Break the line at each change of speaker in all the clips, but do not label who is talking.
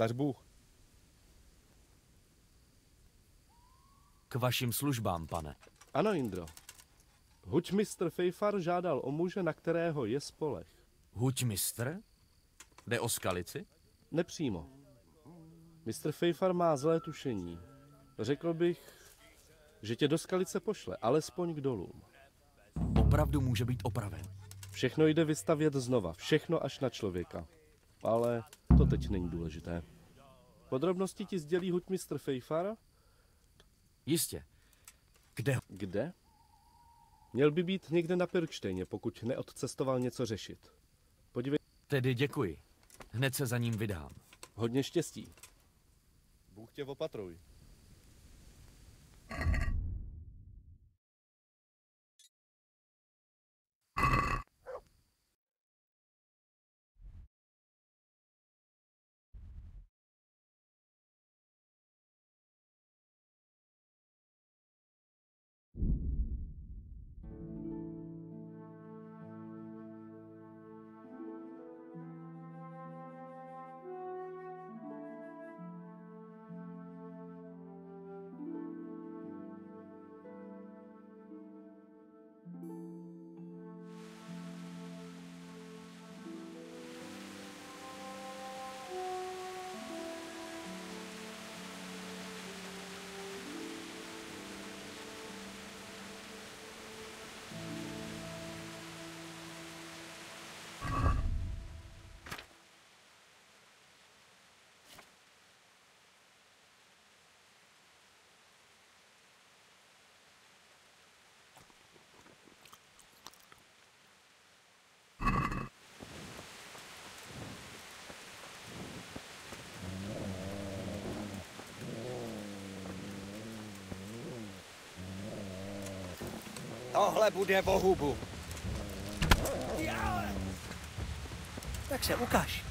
Zdař Bůh.
K vašim službám, pane.
Ano, Indro. Hučmistr Fejfar žádal o muže, na kterého je spolech.
Huť mistr? Jde o skalici?
Nepřímo. Mistr Fejfar má zlé tušení. Řekl bych, že tě do skalice pošle, alespoň k dolům.
Opravdu může být opraven.
Všechno jde vystavět znova, všechno až na člověka. Ale to teď není důležité. Podrobnosti ti sdělí huťmistr Fejfar?
Jistě. Kde?
Kde? Měl by být někde na Pirkštejně, pokud neodcestoval něco řešit. Podívej.
Tedy děkuji. Hned se za ním vydám.
Hodně štěstí. Bůh tě opatruj.
Tohle bude bohubu. Tak se ukáž.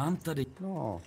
Mám tady...
No.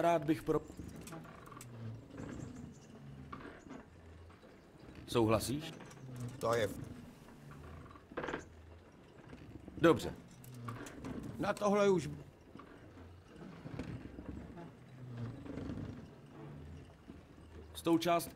Rád bych pro... Souhlasíš?
To je...
Dobře.
Na tohle už...
S tou část...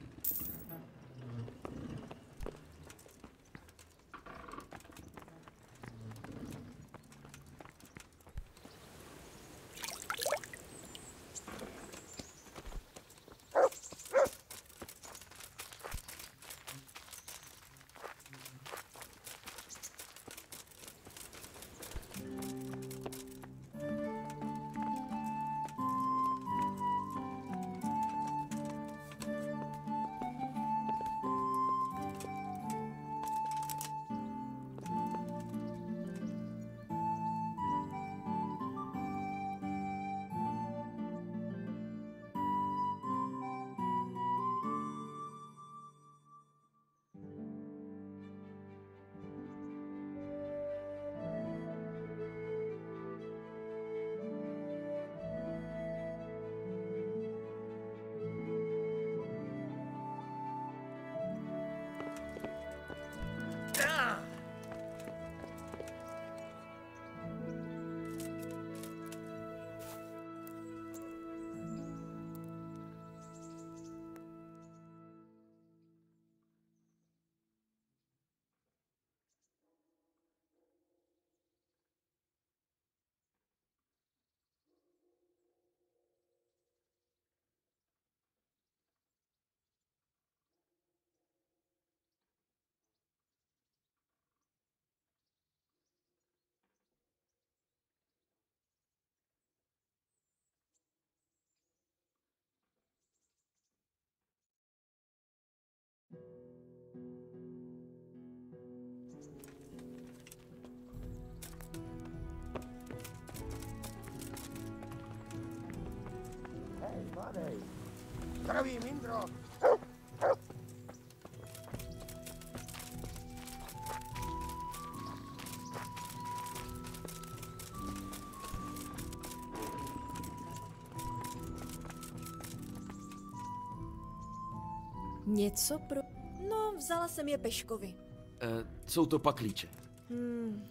Něco pro... No, vzala jsem je Peškovi.
E, jsou to paklíče.
Hmm,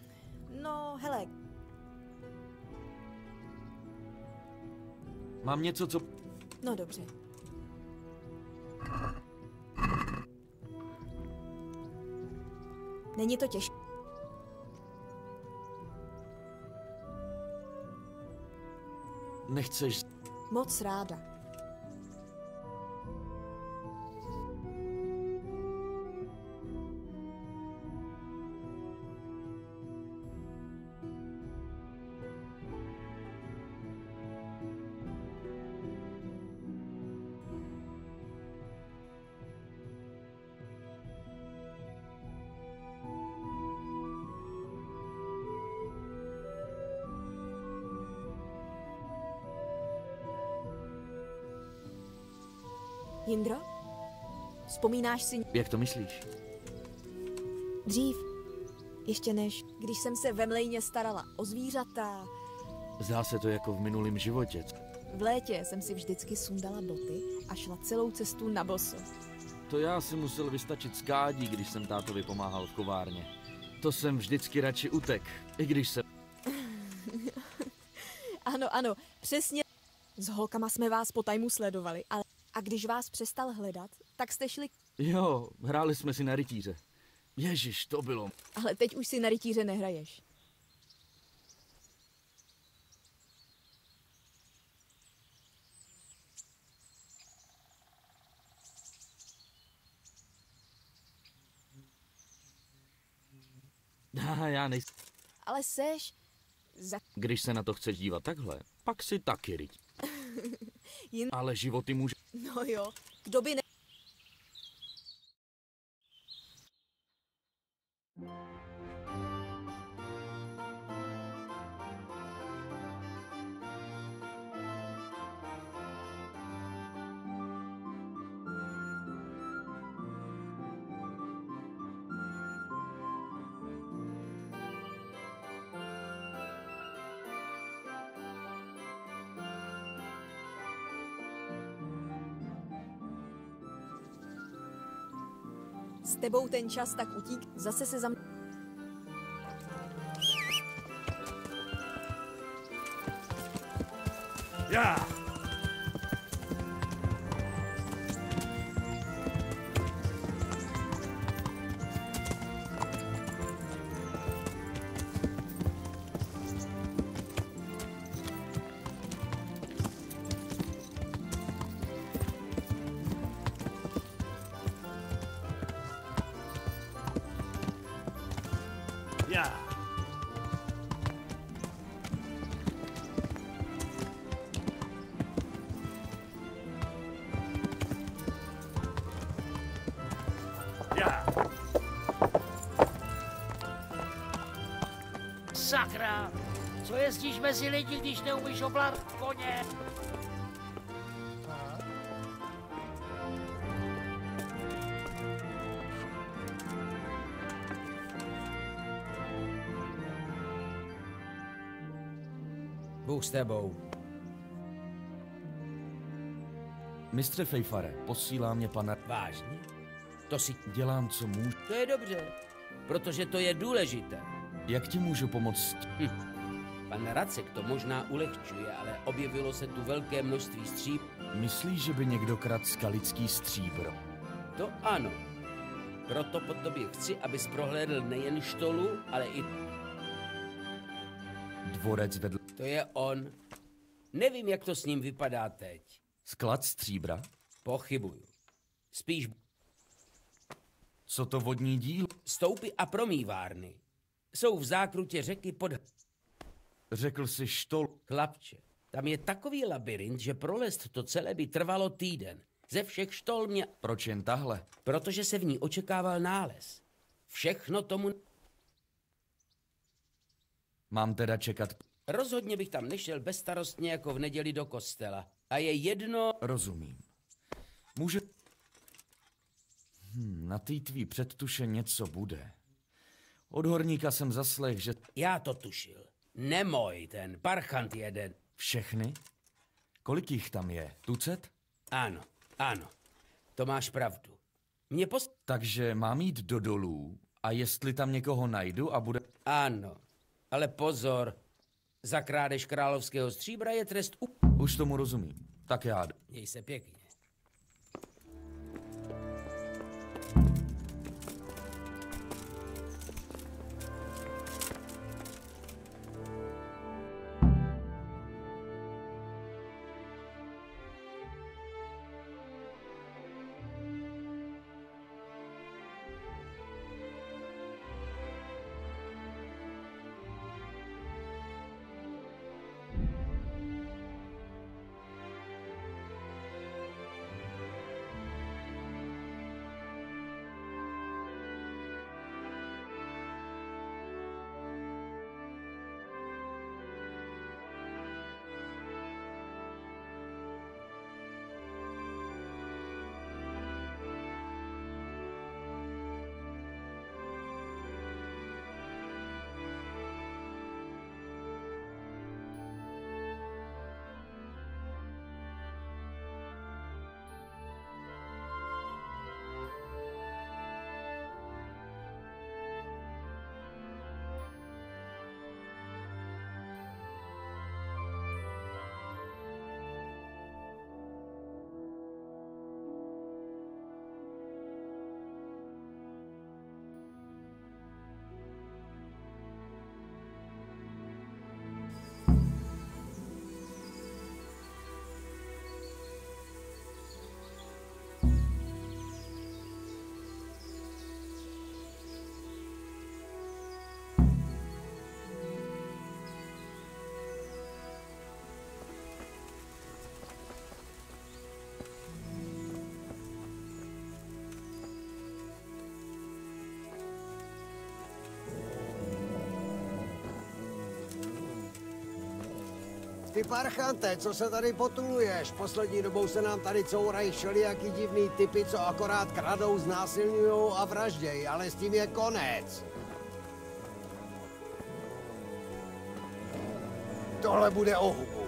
no, hele,
Mám něco, co...
no dobře. Není to těžké.
Nechceš...
Moc ráda. Vzpomínáš si
Jak to myslíš?
dřív? Ještě než, když jsem se ve mlejně starala o zvířata.
Zdá se to jako v minulém životě.
V létě jsem si vždycky sundala boty a šla celou cestu na boso.
To já si musel vystačit z kádí, když jsem tátovi pomáhal v kovárně. To jsem vždycky radši utek, i když jsem...
Ano, ano, přesně. S holkama jsme vás po tajmu sledovali, ale a když vás přestal hledat, tak jste šli,
Jo, hráli jsme si na rytíře. Ježíš, to bylo...
ale teď už si na rytíře nehraješ.
Já nejsem...
Ale seš za...
Když se na to chceš dívat takhle, pak si taky ryť.
Jen...
Ale životy může...
No jo, kdo by ne... S tebou ten čas tak utík, zase se zam...
mezi lidi, když neumíš ovládat koně?
Bůh s tebou.
Mistře Fejfare, posílá mě pana...
Vážně? To si...
Dělám, co můžu.
To je dobře, protože to je důležité.
Jak ti můžu pomoct?
Pan Racek to možná ulehčuje, ale objevilo se tu velké množství stříp.
Myslíš, že by někdo kradl skalický stříbro?
To ano. Proto po tobě chci, abys prohlédl nejen štolu, ale i...
Dvorec vedl...
To je on. Nevím, jak to s ním vypadá teď.
Sklad stříbra?
Pochybuju. Spíš
Co to vodní díl?
stoupy a promývárny. Jsou v zákrutě řeky pod...
Řekl si štol...
Chlapče, tam je takový labirint, že prolest to celé by trvalo týden. Ze všech štol mě...
Proč jen tahle?
Protože se v ní očekával nález. Všechno tomu...
Mám teda čekat...
Rozhodně bych tam nešel bezstarostně jako v neděli do kostela. A je jedno...
Rozumím. Může... Hm, na té tvý předtuše něco bude. Od horníka jsem zaslech, že
Já to tušil. Nemoj, ten parchant jeden.
všechny? Kolik jich tam je? Tucet?
Ano, ano. To máš pravdu. Mě pos...
Takže mám jít do dolů a jestli tam někoho najdu a bude...
Ano, ale pozor. Za krádež královského stříbra je trest u...
Už tomu rozumím. Tak já jdu.
Měj se pěkně.
Ty parchante, co se tady potuluješ? Poslední dobou se nám tady courají všelijaký divný typy, co akorát kradou, znásilňujou a vraždějí, ale s tím je konec. Tohle bude o hubu.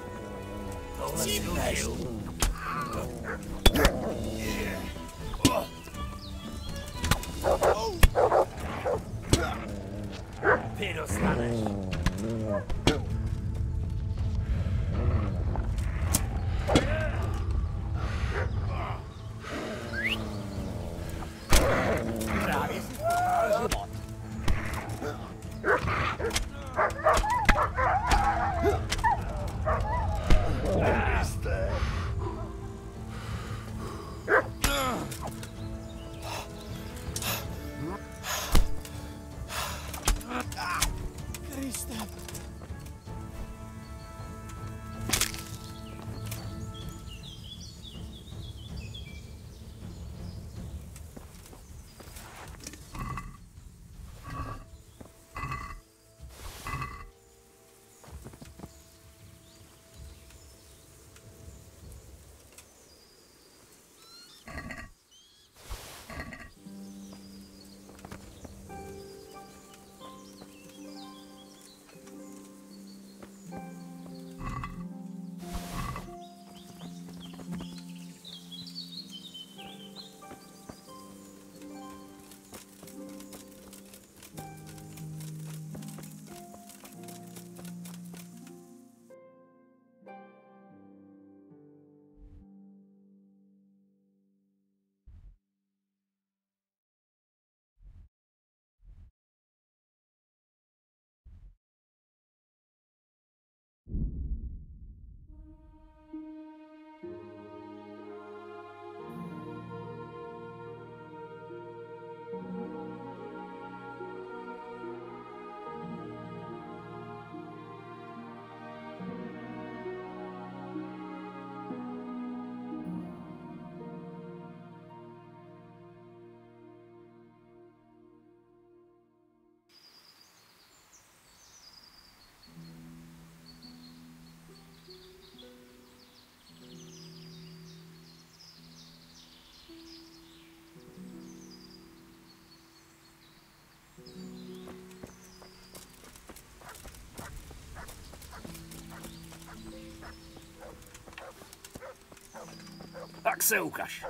Tak se ukaž.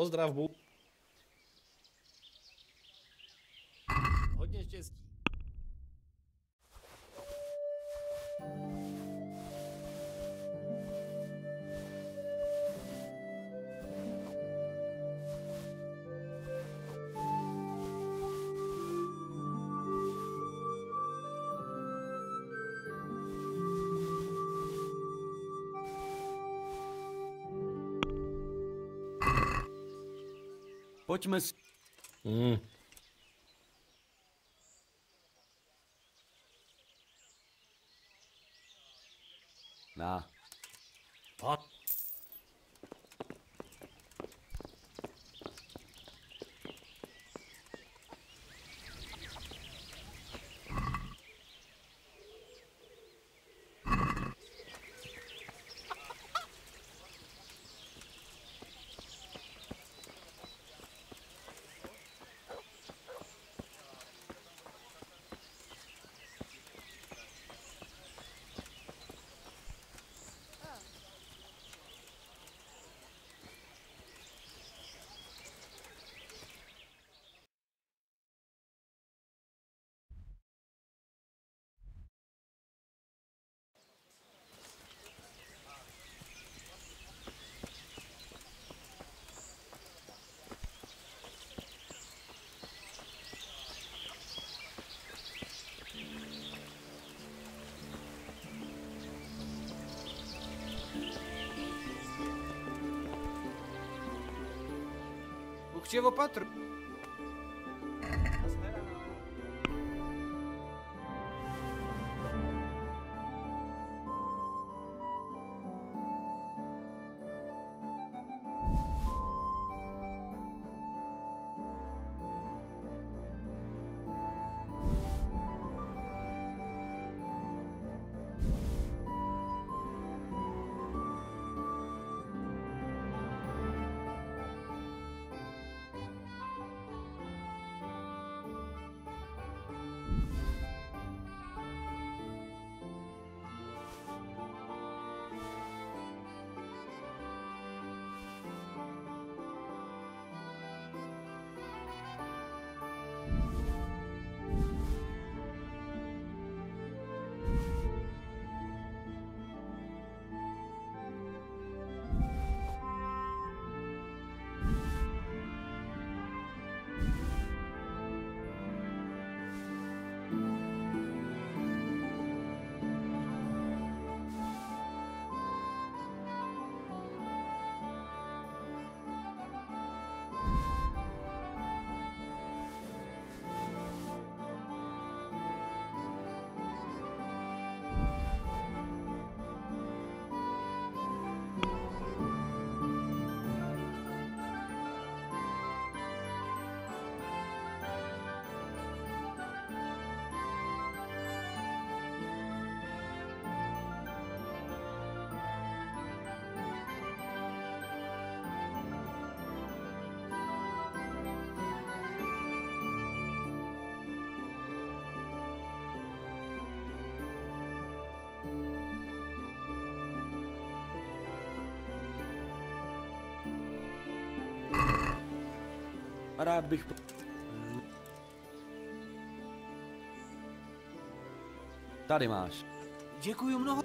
Pozdrav, Bu.
Pojďme s...
Chegou patrão.
Rád bych... Tady máš.
Děkuji mnoho.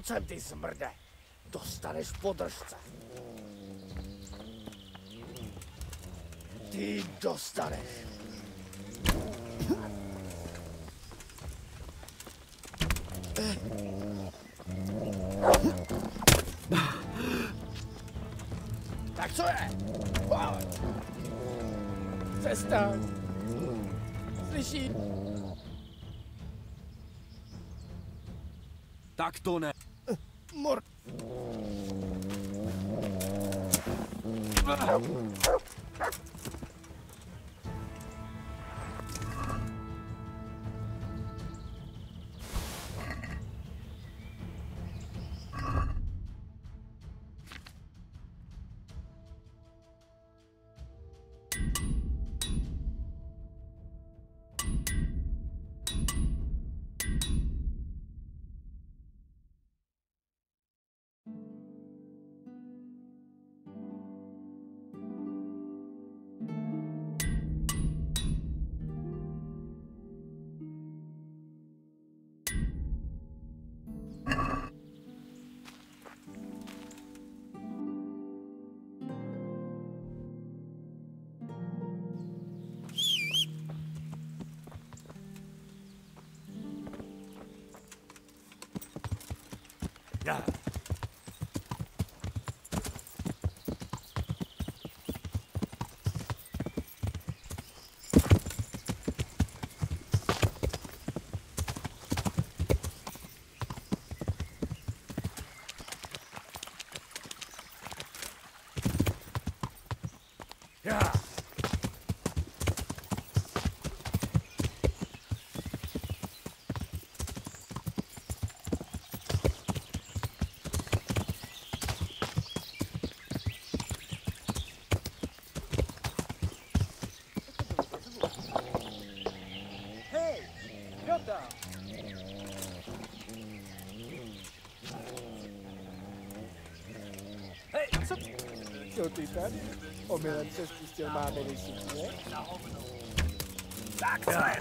Pojď sem, ty smrde. Dostaneš podržce. Ty dostaneš. Tak co je? Přestaň. Slyší?
Tak to ne.
một. Ty tady? Omylem se spustil máminy sukně? Tak to je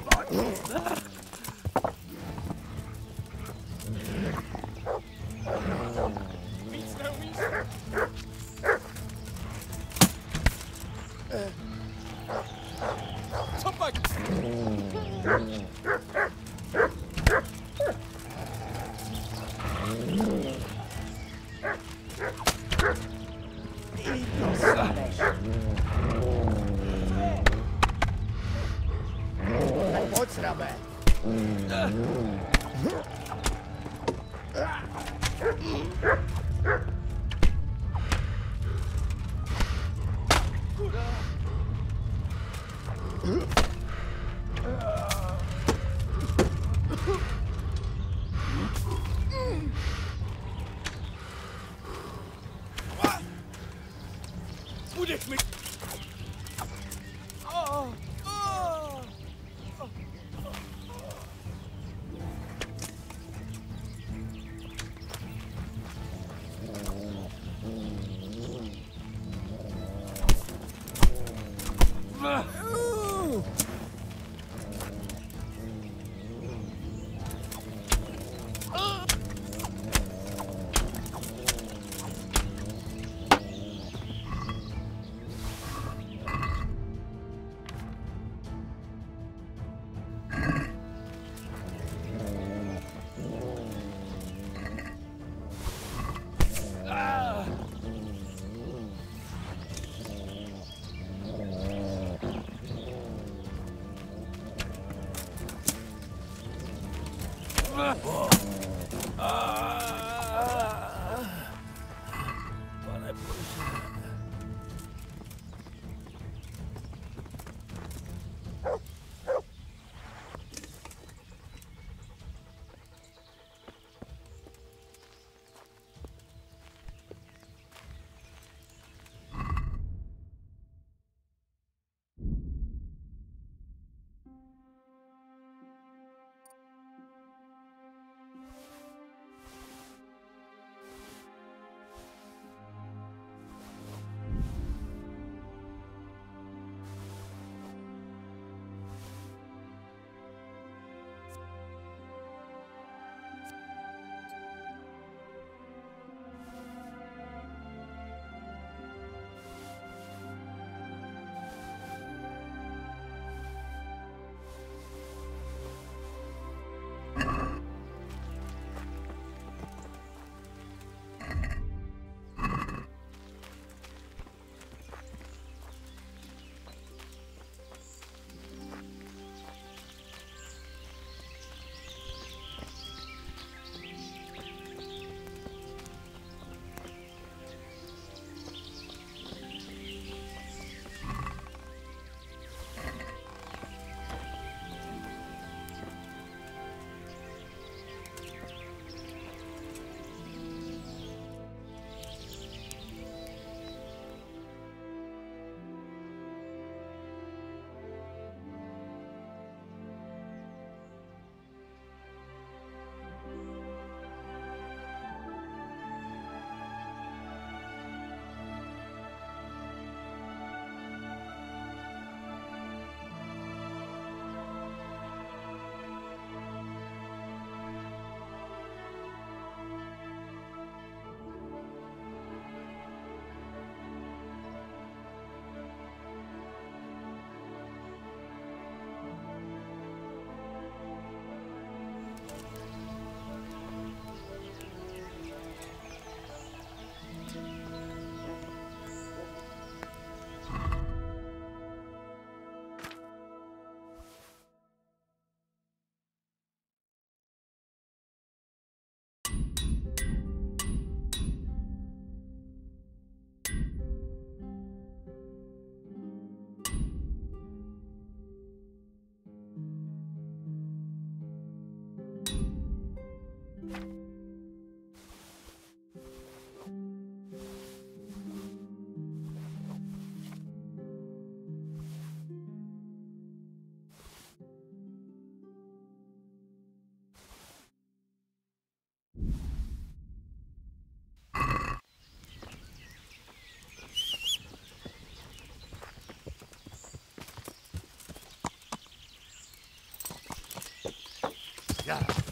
Got.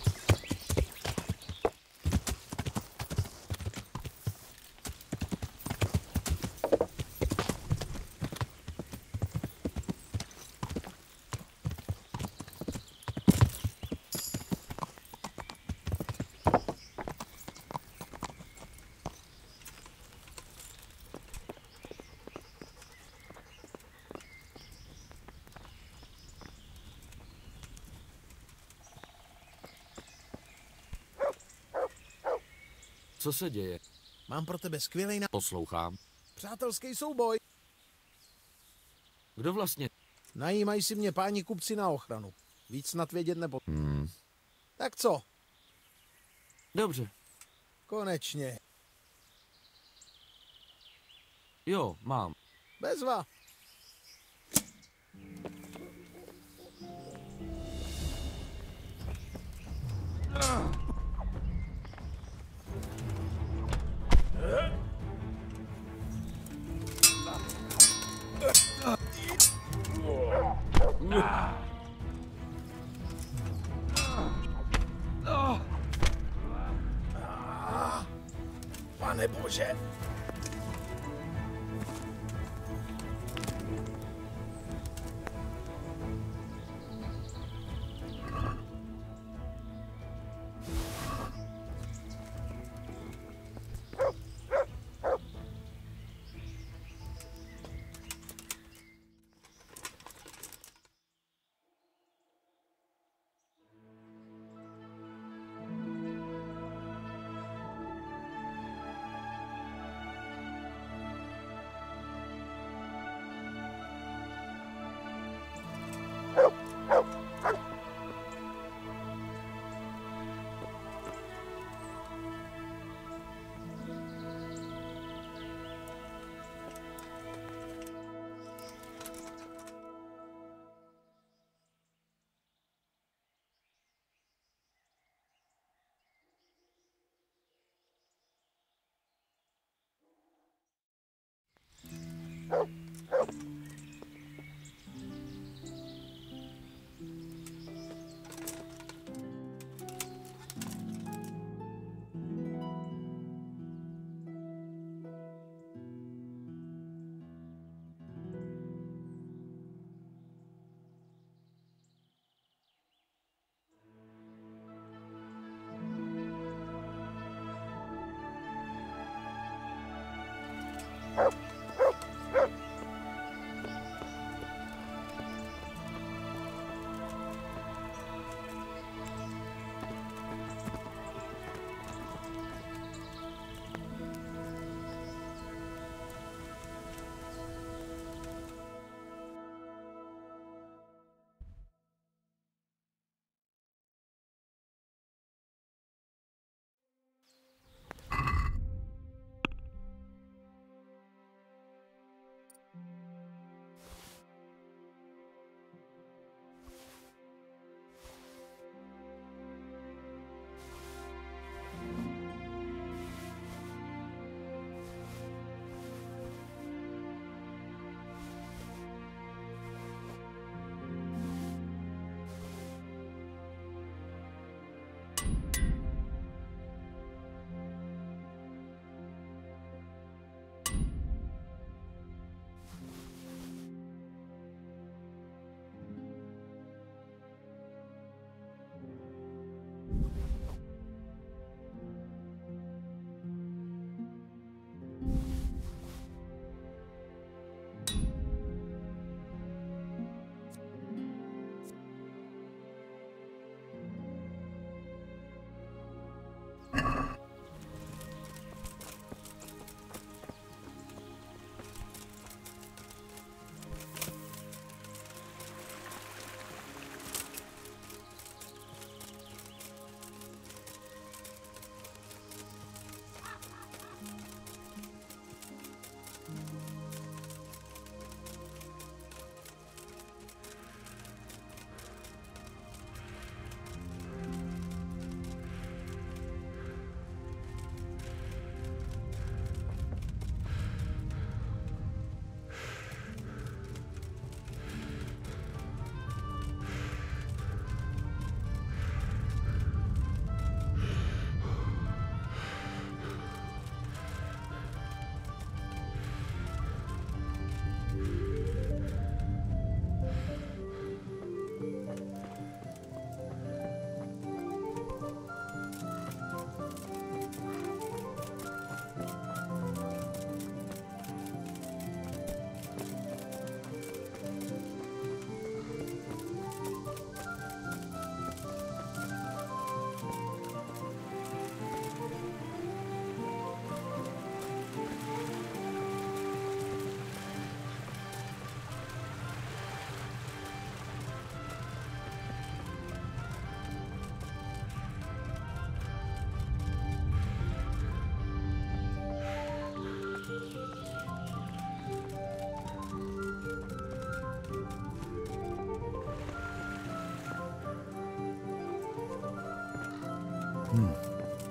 Co
se děje?
Mám pro tebe skvělý na...
Poslouchám.
Přátelský souboj.
Kdo vlastně?
Najímají si mě páni kupci na ochranu. Víc snad vědět nebo...
Hmm.
Tak co?
Dobře.
Konečně.
Jo, mám.
Bezva.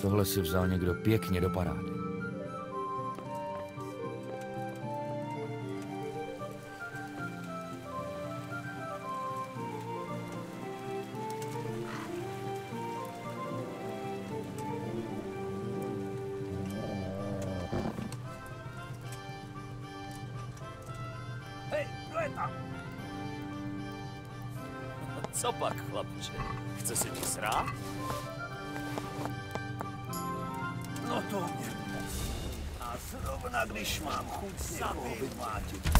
Tohle si vzal někdo pěkně do parády.
Co pak, chlapče? Chce se ti srát?
Zrovna když mám chuť někoho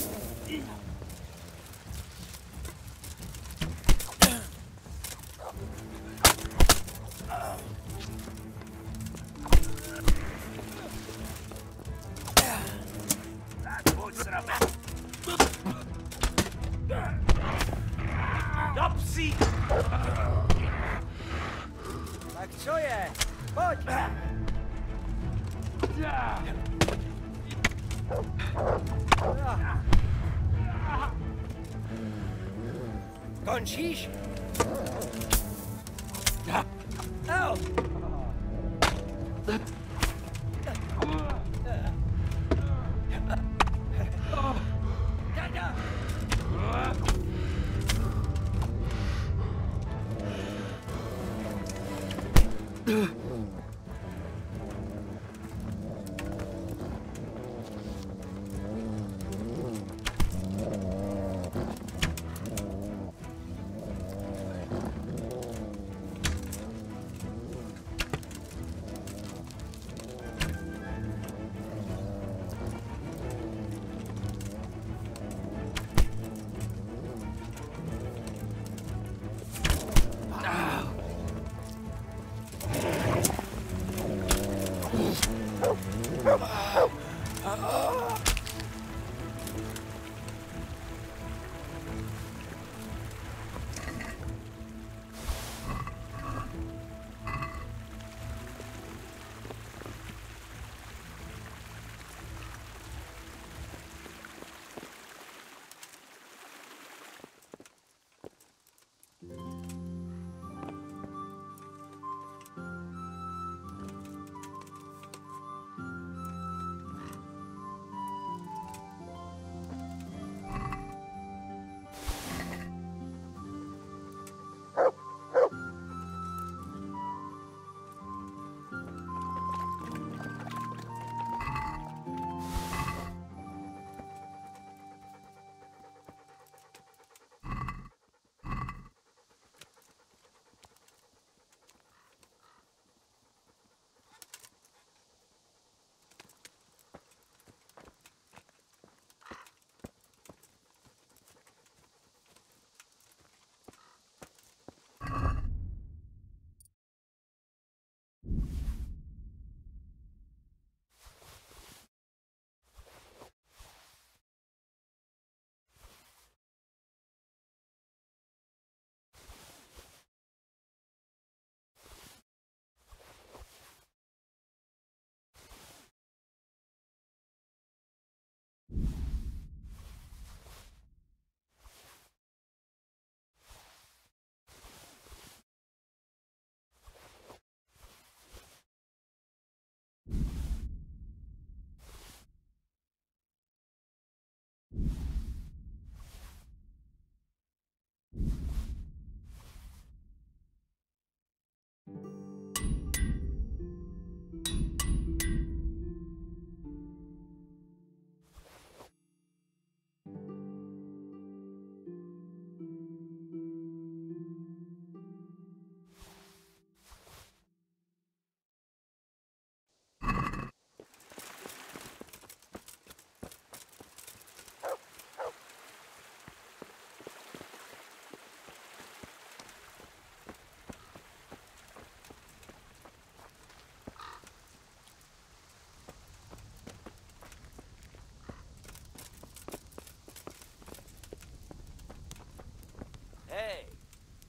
Hej,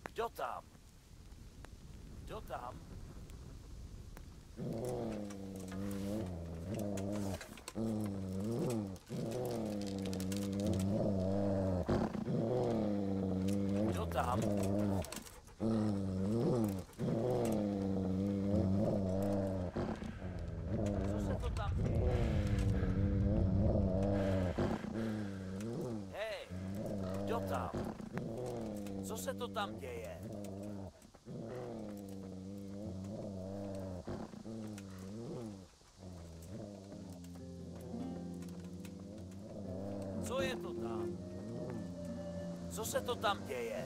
kdo tam? Kdo tam? Kdo tam? se to tam děje? Co je to tam? Co se to tam děje?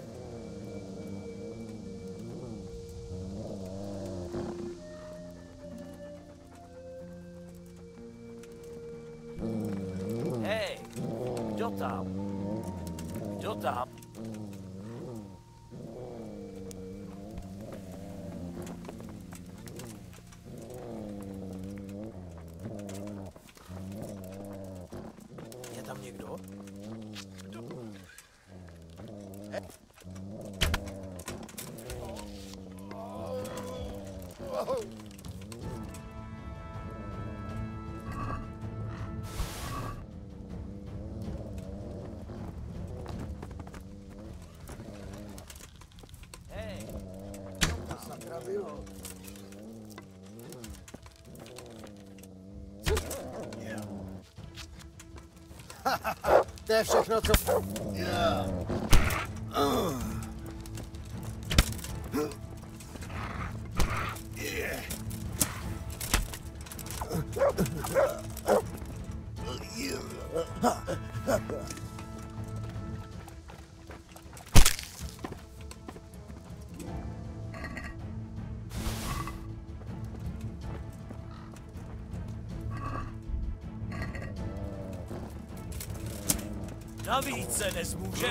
To je všechno, co...
lehce nezmůžeš.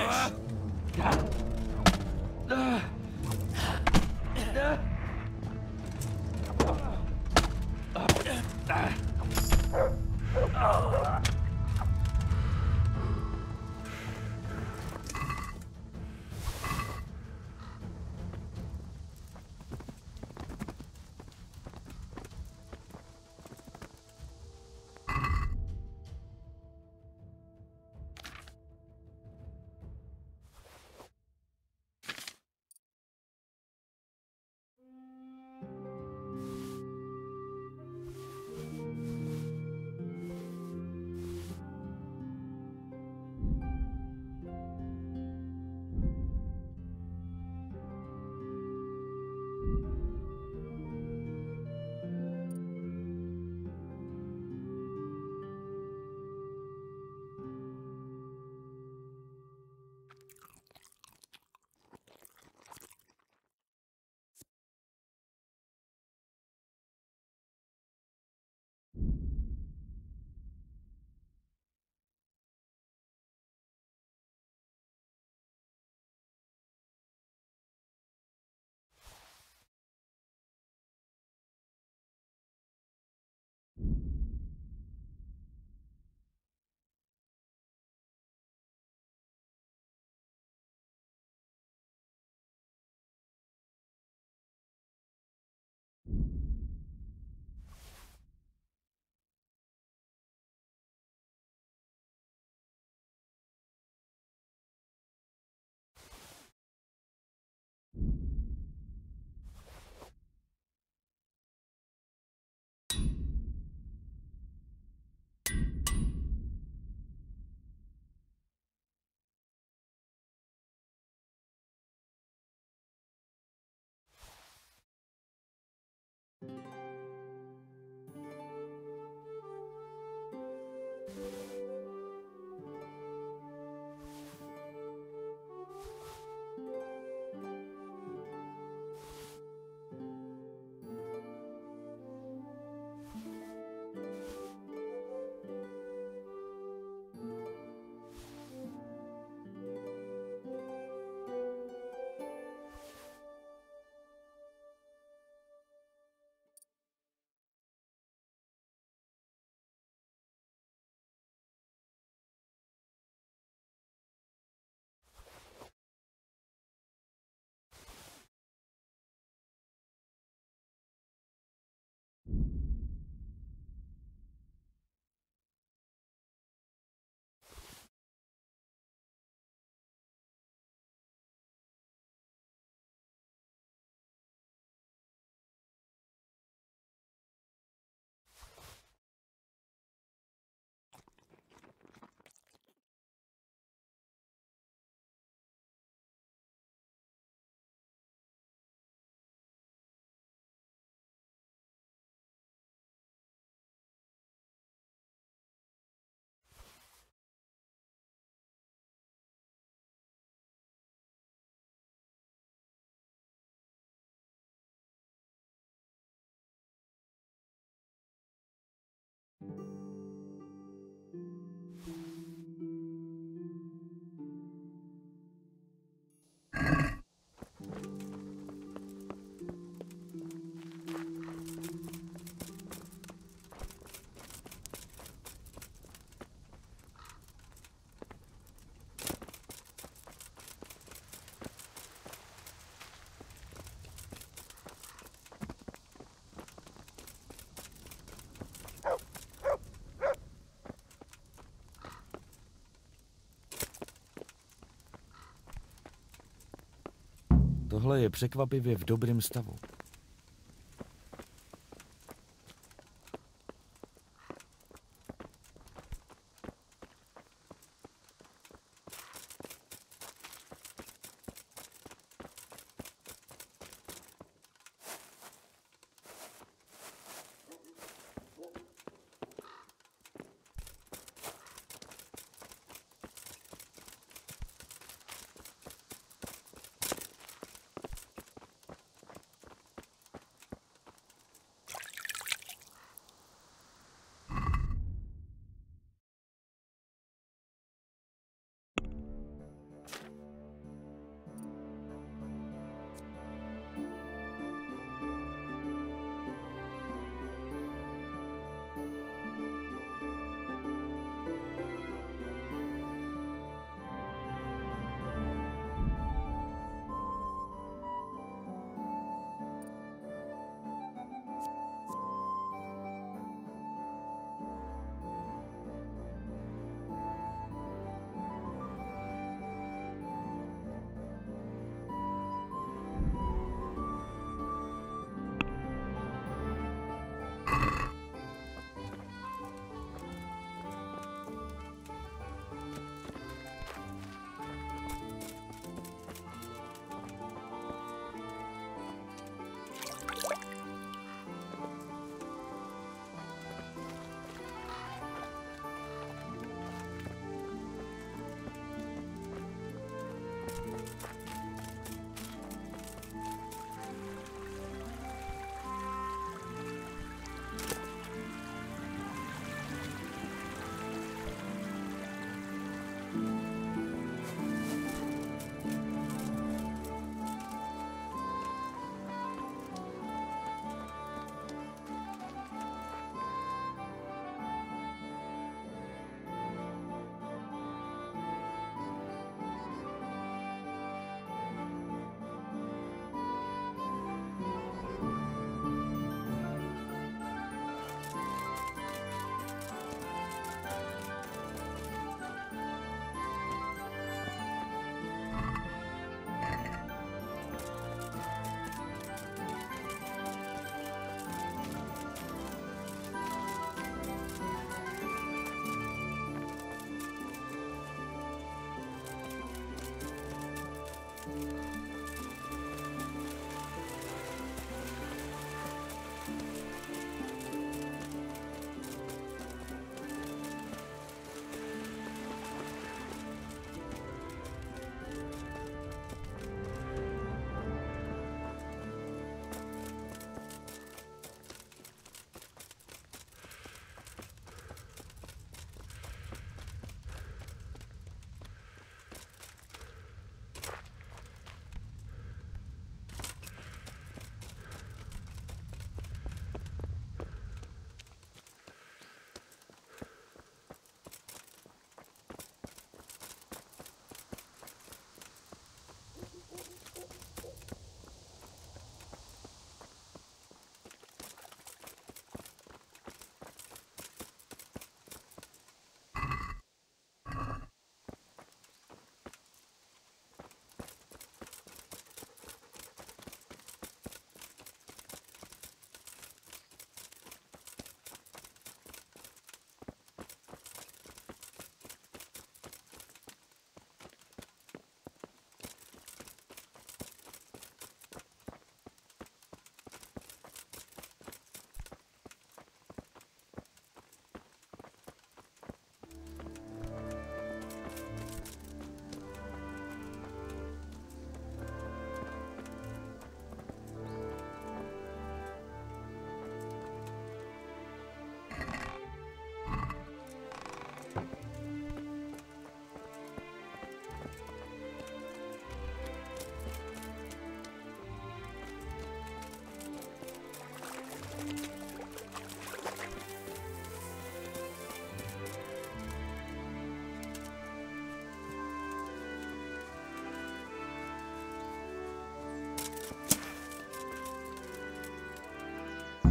Tohle je překvapivě v dobrém stavu.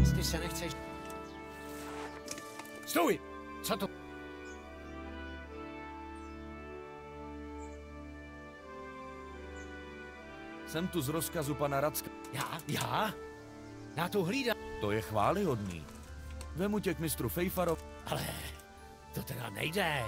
Jestli se nechceš... Stůj! Co to?
Jsem tu z rozkazu pana Racka.
Já? Já? Já to hlídám.
To je chválihodný. Vemu tě k mistru Fejfarov.
Ale to teda nejde.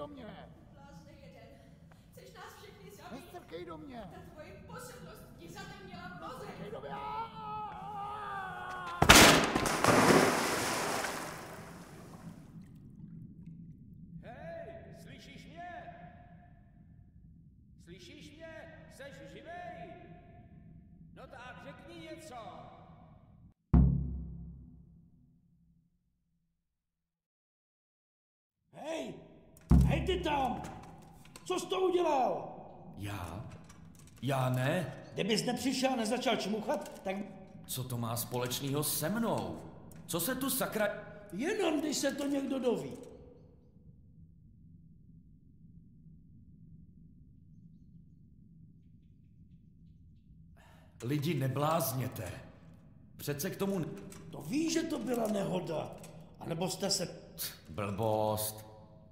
Do mě!
Blázne jeden. Chceš nás všechny zabít?
Nestrkej do mě!
Ty tam! Co jsi to udělal?
Já? Já ne?
Kdybys nepřišel a nezačal čmuchat, tak
Co to má společného se mnou? Co se tu sakra...
jenom když se to někdo doví.
Lidi, neblázněte. Přece k tomu...
To víš, že to byla nehoda. A nebo jste se...
Blbost.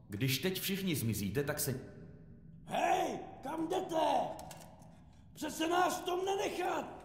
Když teď všichni zmizíte, tak se...
Hej, kam jdete? Přece nás tom nenechat.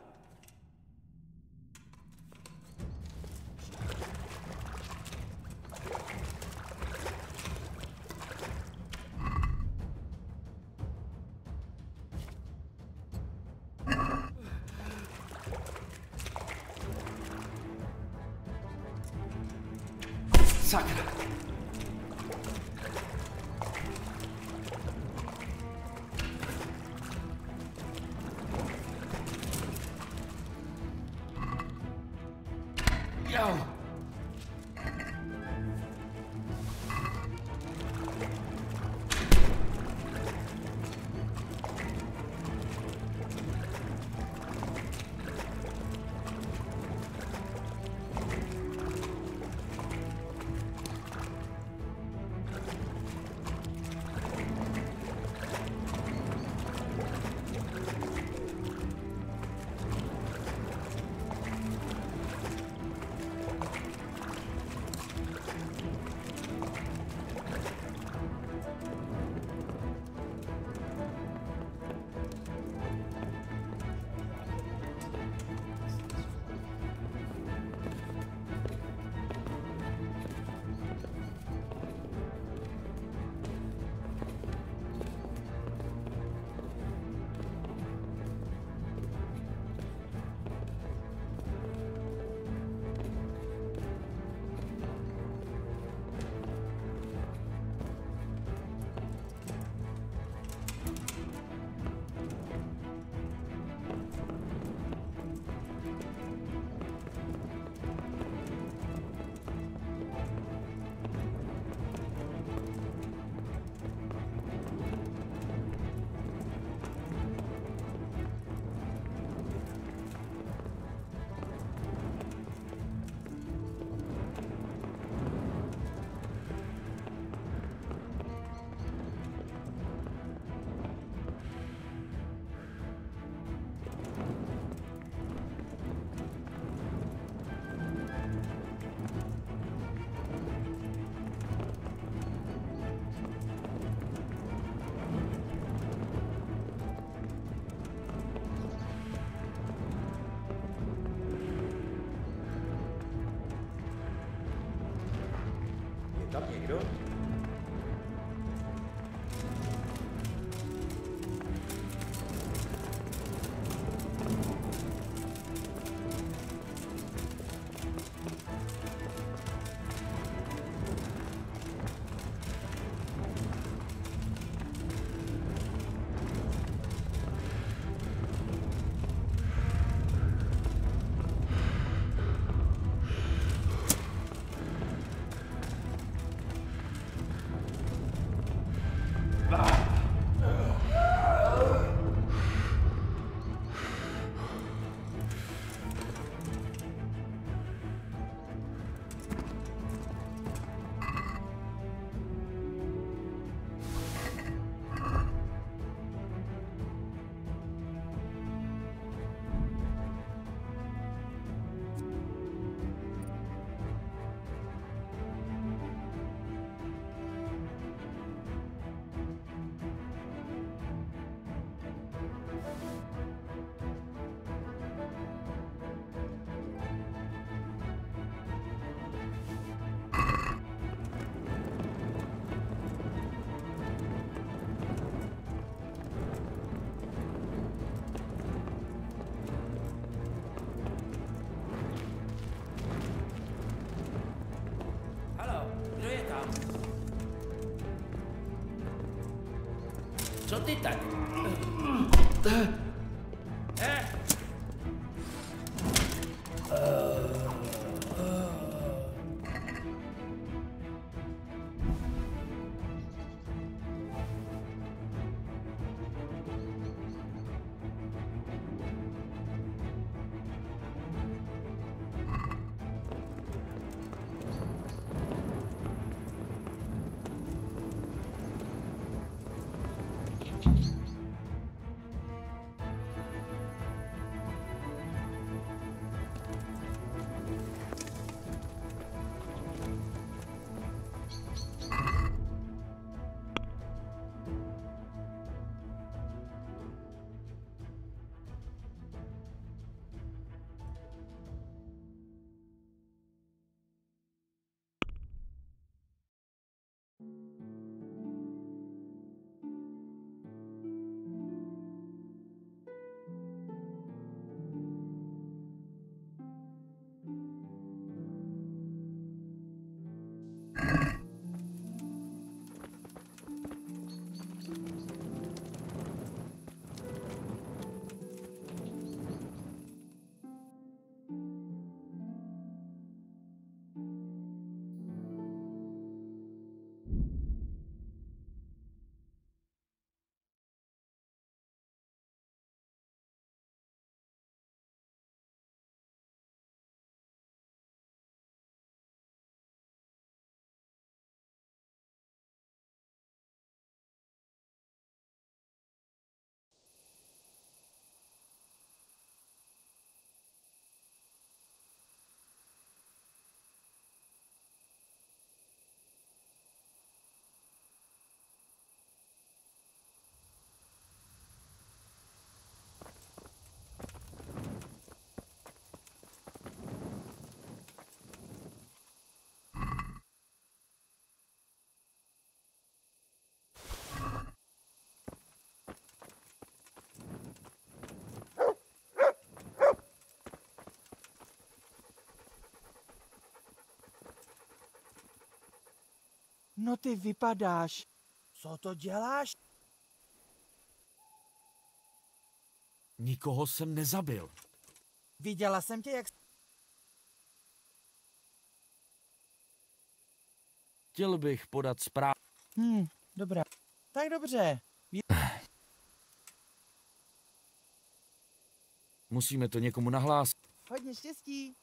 the
No ty vypadáš. Co to děláš?
Nikoho jsem nezabil.
Viděla jsem tě, jak...
Chtěl bych podat zprávu.
Hm, dobrá. Tak dobře.
Musíme to někomu nahlásit.
Hodně štěstí.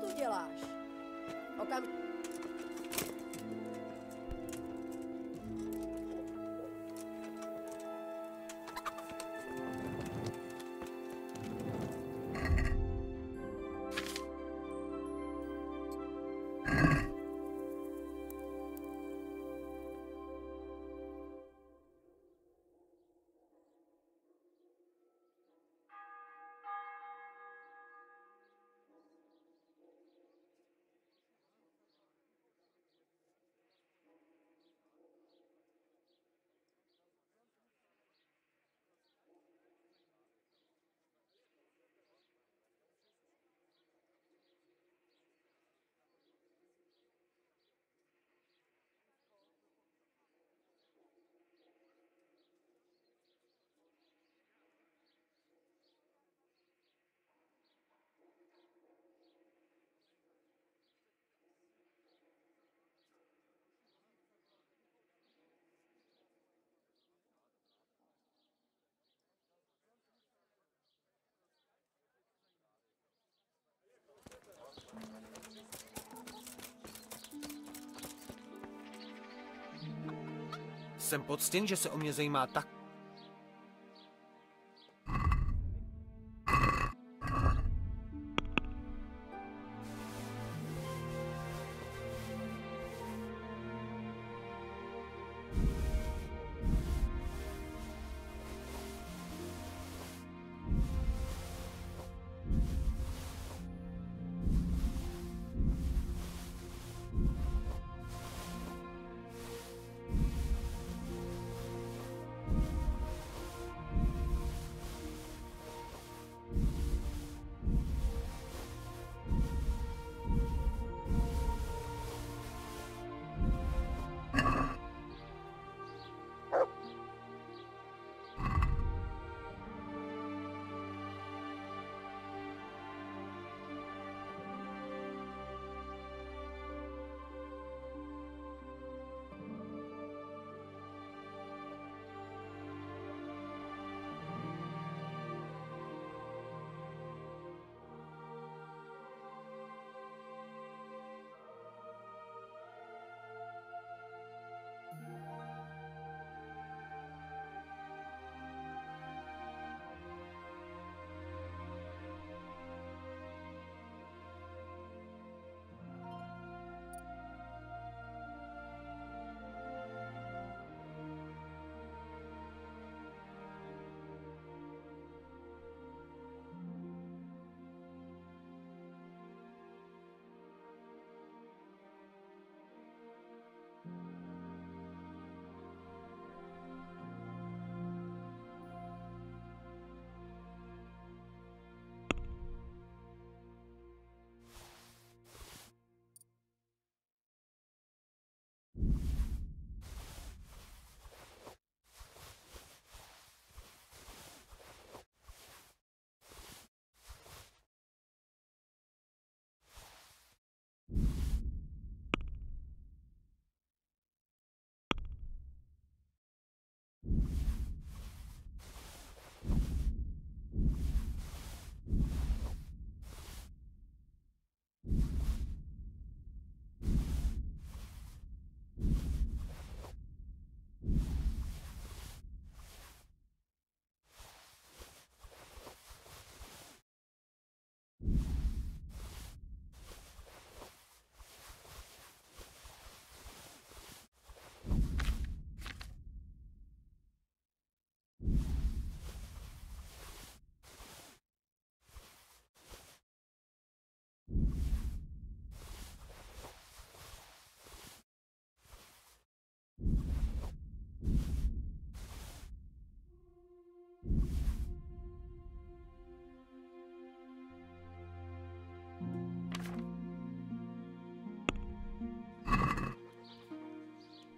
Tu děláš? Okam...
Jsem poctěn, že se o mě zajímá tak...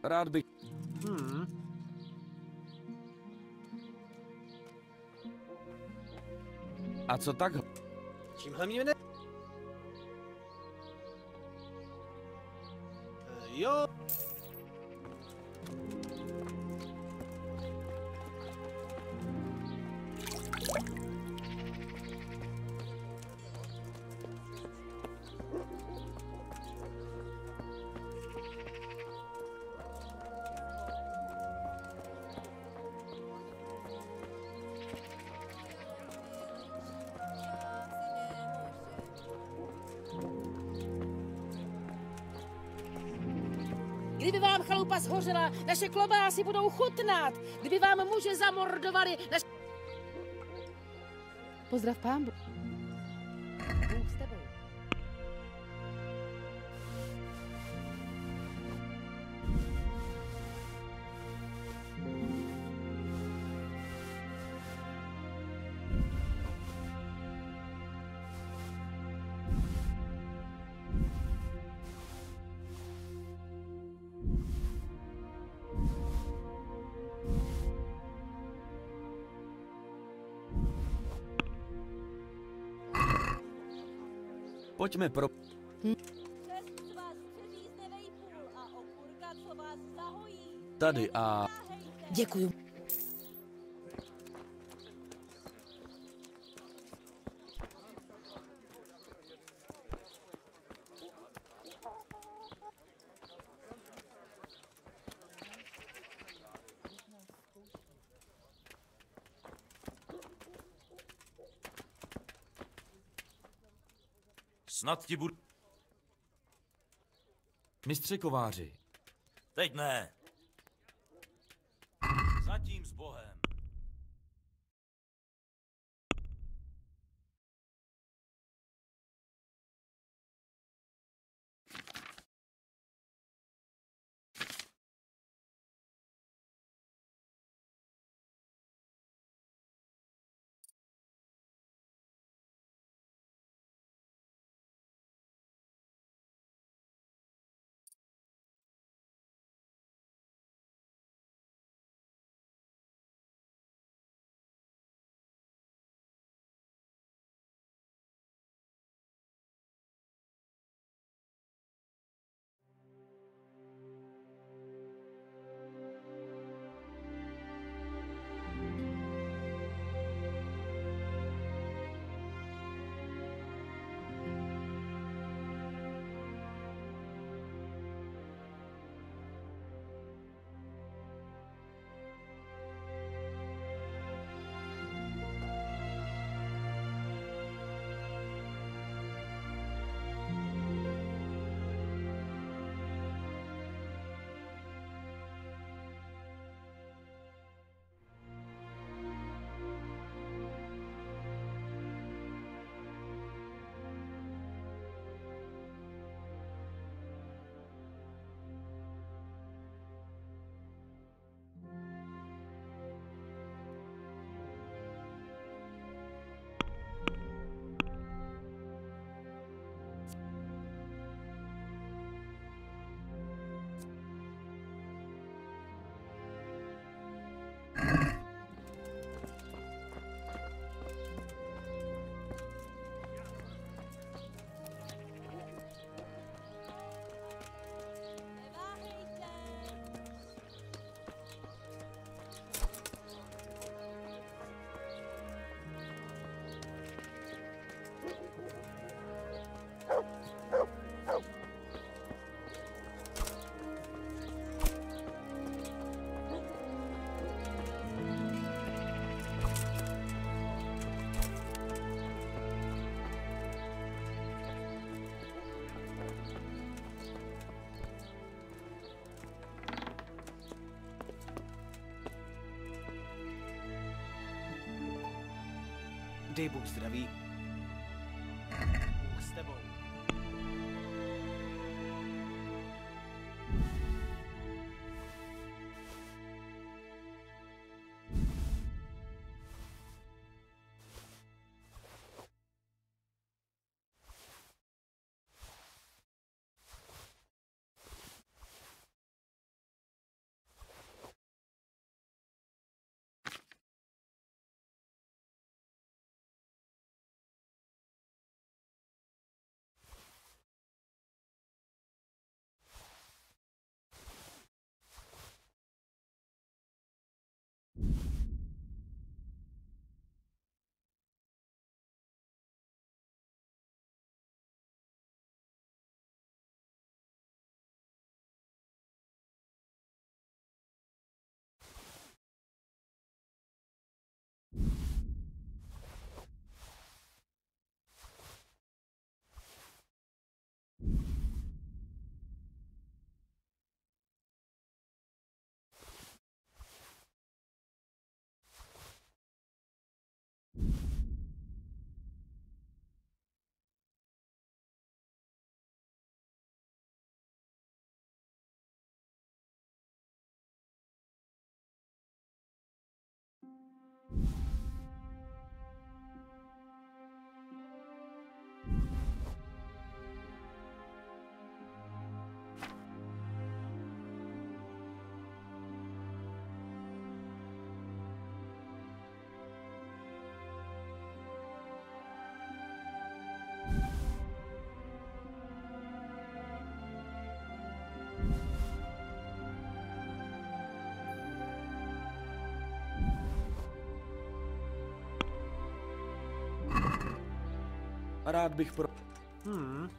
Rád bych...
Hmm.
A co tak?
Tímhle mě ne...
Kdyby vám chalupa zhořela, naše klobásy budou chutnat. Kdyby vám muže zamordovali, naš... Pozdrav pámbu.
Pojďme pro... Tady a...
Děkuju.
Snad ti budu...
Mistře kováři,
Teď ne.
Day books
Ravi rád bych pro...
Hmm.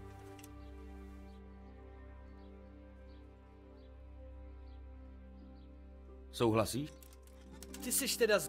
Souhlasíš?
Ty jsi teda z...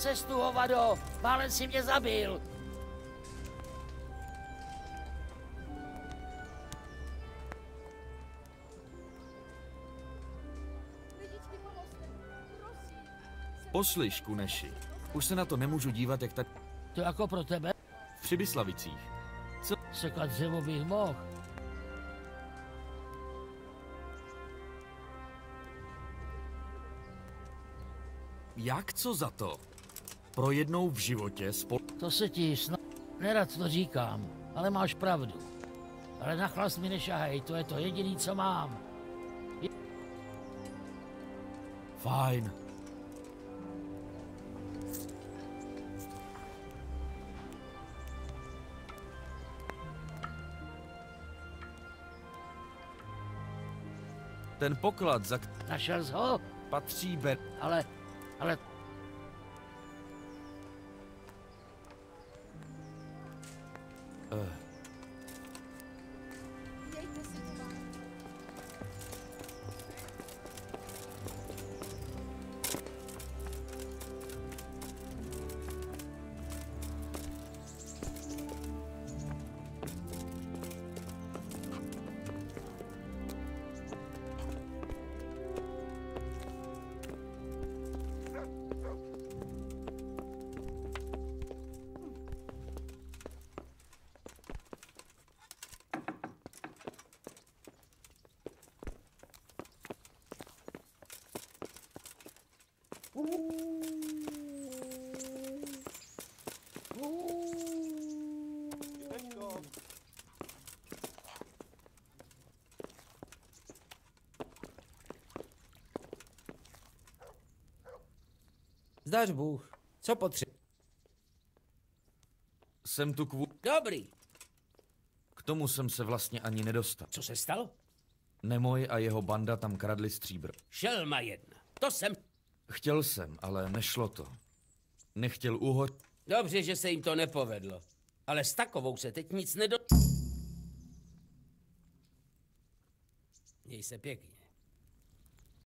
cestu, hovado! Málem si mě zabil!
Poslyš, Kuneši. Už se na to nemůžu dívat, jak tak
To jako pro tebe?
v Přibyslavicích. Co?
Sekat dřevo bych mohl.
Jak co za to? Pro jednou v životě spol...
To se ti snad... Nerad to říkám, ale máš pravdu. Ale na chlast mi nešahej, to je to jediný, co mám.
Fajn. Ten poklad, za
Našel jsi ho?
patří Ber...
Ale, ale...
Zdař Bůh. Co potřebuješ?
Jsem tu kvůli...
Dobrý.
K tomu jsem se vlastně ani nedostal.
Co se stalo?
Nemoj a jeho banda tam kradli stříbro.
Šelma jedna. To jsem...
Chtěl jsem, ale nešlo to. Nechtěl uhoř...
Dobře, že se jim to nepovedlo. Ale s takovou se teď nic nedo... Měj se pěkně.